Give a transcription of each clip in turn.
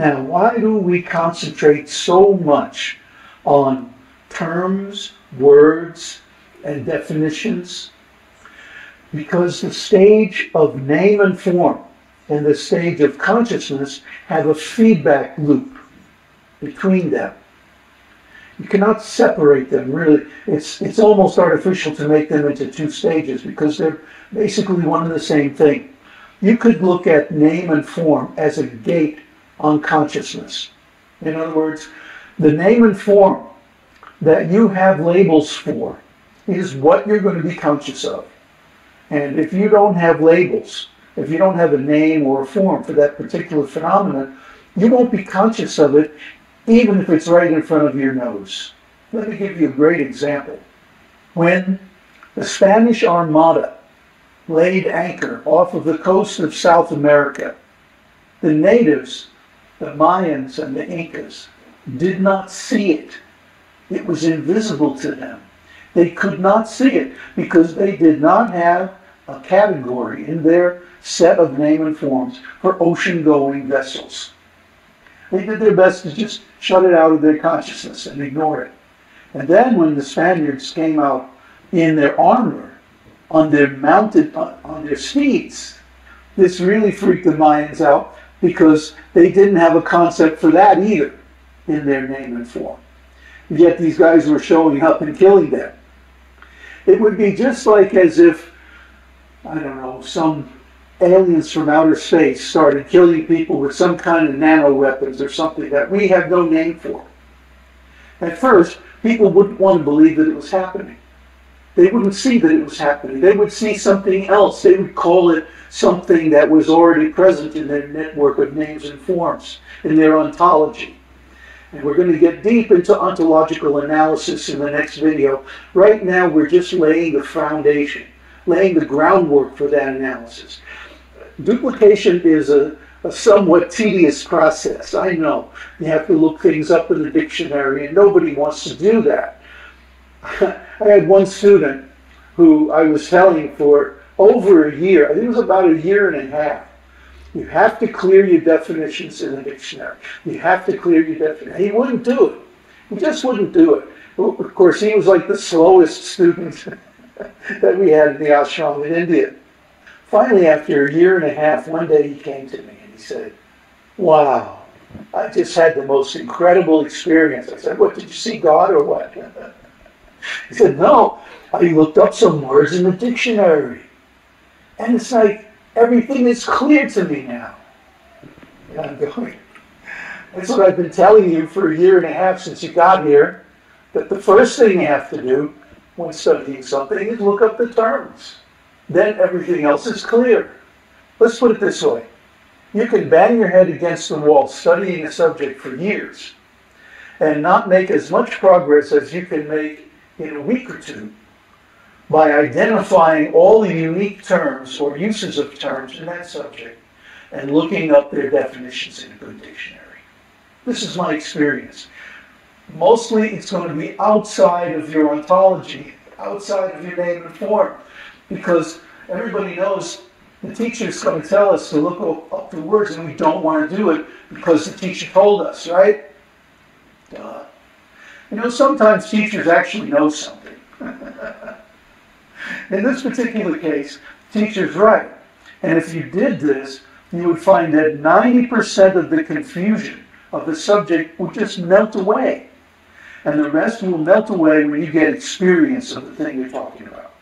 Now, why do we concentrate so much on terms, words, and definitions? Because the stage of name and form and the stage of consciousness have a feedback loop between them. You cannot separate them really. It's, it's almost artificial to make them into two stages because they're basically one and the same thing. You could look at name and form as a gate on consciousness. In other words, the name and form that you have labels for is what you're going to be conscious of. And if you don't have labels, if you don't have a name or a form for that particular phenomenon, you won't be conscious of it even if it's right in front of your nose. Let me give you a great example. When the Spanish Armada laid anchor off of the coast of South America, the natives, the Mayans and the Incas, did not see it. It was invisible to them. They could not see it because they did not have a category in their set of name and forms for ocean going vessels. They did their best to just shut it out of their consciousness and ignore it. And then when the Spaniards came out in their armor, on their mounted, on their steeds, this really freaked the Mayans out because they didn't have a concept for that either in their name and form. Yet these guys were showing up and killing them. It would be just like as if, I don't know, some aliens from outer space started killing people with some kind of nano weapons or something that we have no name for. At first, people wouldn't want to believe that it was happening. They wouldn't see that it was happening. They would see something else. They would call it something that was already present in their network of names and forms, in their ontology. And we're going to get deep into ontological analysis in the next video. Right now, we're just laying the foundation, laying the groundwork for that analysis duplication is a, a somewhat tedious process. I know. You have to look things up in the dictionary, and nobody wants to do that. I had one student who I was telling for over a year, I think it was about a year and a half. You have to clear your definitions in the dictionary. You have to clear your definition. He wouldn't do it. He just wouldn't do it. Of course, he was like the slowest student that we had in the ashram in India. Finally, after a year and a half, one day he came to me and he said, Wow, I just had the most incredible experience. I said, What, did you see God or what? he said, No, I looked up some words in the dictionary. And it's like everything is clear to me now. And I'm going, That's what I've been telling you for a year and a half since you got here. That the first thing you have to do when studying something is look up the terms then everything else is clear. Let's put it this way. You can bang your head against the wall studying a subject for years and not make as much progress as you can make in a week or two by identifying all the unique terms or uses of terms in that subject and looking up their definitions in a good dictionary. This is my experience. Mostly it's going to be outside of your ontology, outside of your name and form because everybody knows the teacher is going to tell us to look up the words and we don't want to do it because the teacher told us, right? Duh. You know, sometimes teachers actually know something. In this particular case, teacher's right. And if you did this, you would find that 90% of the confusion of the subject would just melt away. And the rest will melt away when you get experience of the thing you're talking about.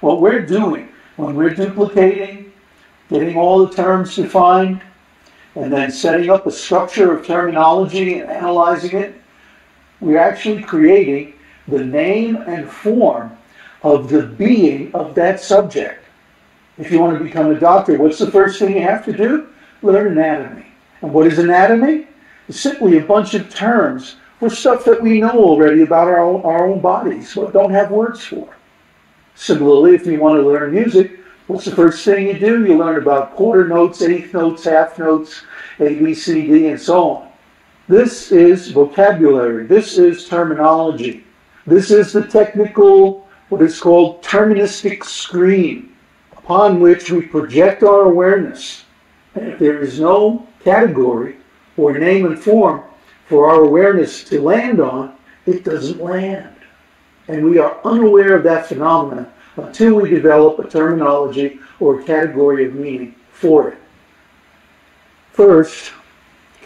What we're doing when we're duplicating, getting all the terms defined, and then setting up a structure of terminology and analyzing it, we're actually creating the name and form of the being of that subject. If you want to become a doctor, what's the first thing you have to do? Learn anatomy. And what is anatomy? It's simply a bunch of terms for stuff that we know already about our own, our own bodies, but don't have words for. Similarly, if you want to learn music, what's the first thing you do? You learn about quarter notes, eighth notes, half notes, A, B, C, D, and so on. This is vocabulary. This is terminology. This is the technical, what is called terministic screen, upon which we project our awareness. And if there is no category, or name and form for our awareness to land on, it doesn't land. And we are unaware of that phenomenon until we develop a terminology or category of meaning for it. First,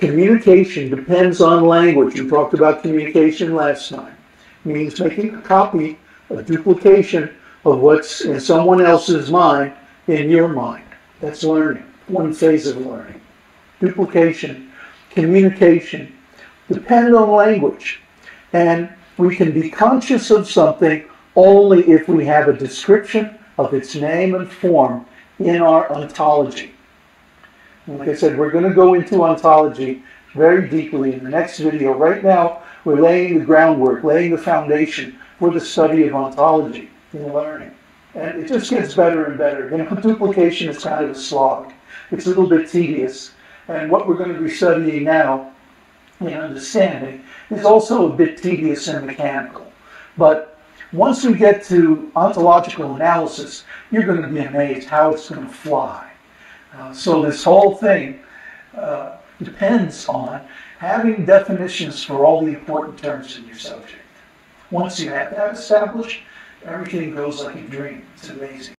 communication depends on language. We talked about communication last time. It means making a copy, a duplication of what's in someone else's mind in your mind. That's learning, one phase of learning. Duplication, communication depend on language. And we can be conscious of something only if we have a description of its name and form in our ontology. Like I said, we're going to go into ontology very deeply in the next video. Right now, we're laying the groundwork, laying the foundation for the study of ontology in learning. And it just gets better and better. You know, duplication is kind of a slog. It's a little bit tedious. And what we're going to be studying now and understanding is also a bit tedious and mechanical. But once we get to ontological analysis, you're going to be amazed how it's going to fly. So this whole thing uh, depends on having definitions for all the important terms in your subject. Once you have that established, everything goes like a dream. It's amazing.